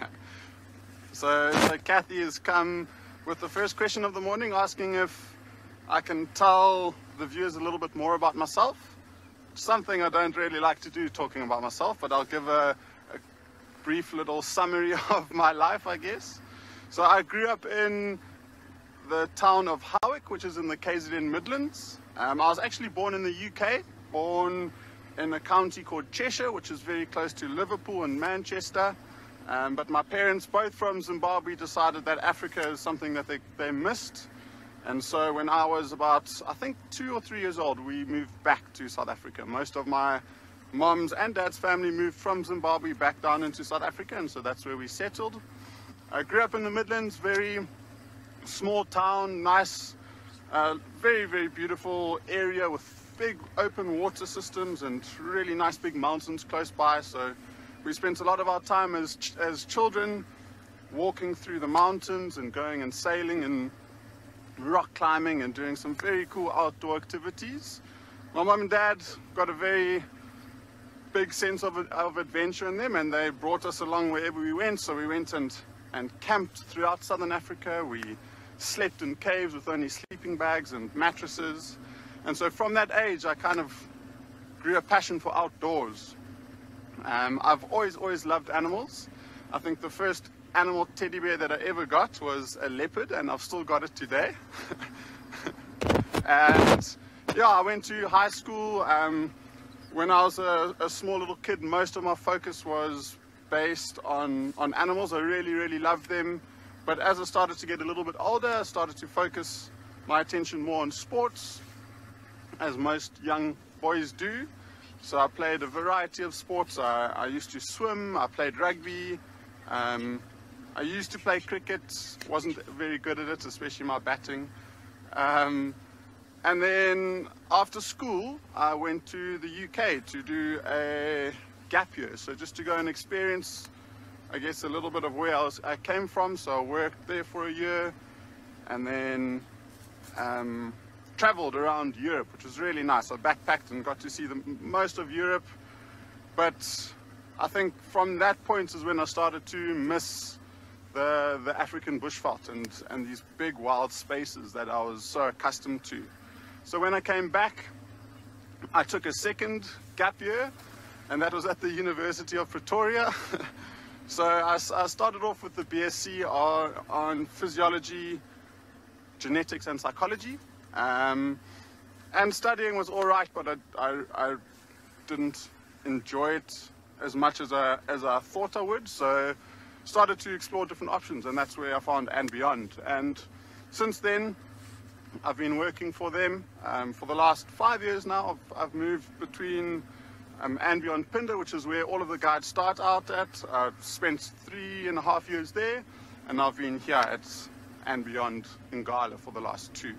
so, so Kathy has come with the first question of the morning asking if I can tell the viewers a little bit more about myself. Something I don't really like to do talking about myself, but I'll give a, a brief little summary of my life, I guess. So I grew up in the town of Howick, which is in the KZN Midlands. Um, I was actually born in the UK, born in a county called Cheshire, which is very close to Liverpool and Manchester. Um, but my parents, both from Zimbabwe, decided that Africa is something that they, they missed. And so when I was about, I think, two or three years old, we moved back to South Africa. Most of my mom's and dad's family moved from Zimbabwe back down into South Africa, and so that's where we settled. I grew up in the Midlands, very small town, nice, uh, very, very beautiful area with big open water systems and really nice big mountains close by. So we spent a lot of our time as, ch as children walking through the mountains and going and sailing and rock climbing and doing some very cool outdoor activities. My mum and dad got a very big sense of, of adventure in them and they brought us along wherever we went. So we went and, and camped throughout southern Africa. We slept in caves with only sleeping bags and mattresses. And so from that age, I kind of grew a passion for outdoors. Um, I've always, always loved animals. I think the first animal teddy bear that I ever got was a leopard, and I've still got it today. and yeah, I went to high school. Um, when I was a, a, small little kid, most of my focus was based on, on animals. I really, really loved them. But as I started to get a little bit older, I started to focus my attention more on sports, as most young boys do. So I played a variety of sports. I, I used to swim, I played rugby, um, I used to play cricket, wasn't very good at it, especially my batting. Um, and then after school, I went to the UK to do a gap year. So just to go and experience I guess a little bit of where I, was, I came from. So I worked there for a year and then um, traveled around Europe, which was really nice. I backpacked and got to see the, most of Europe. But I think from that point is when I started to miss the, the African bushveld and, and these big wild spaces that I was so accustomed to. So when I came back, I took a second gap year, and that was at the University of Pretoria. So I, I, started off with the BSc on, on physiology, genetics and psychology. Um, and studying was all right, but I, I, I, didn't enjoy it as much as I, as I thought I would. So started to explore different options and that's where I found And Beyond. And since then, I've been working for them um, for the last five years now. I've, I've moved between um, and beyond Phinda, which is where all of the guides start out at. I've spent three and a half years there, and I've been here at and beyond in Ngala for the last two.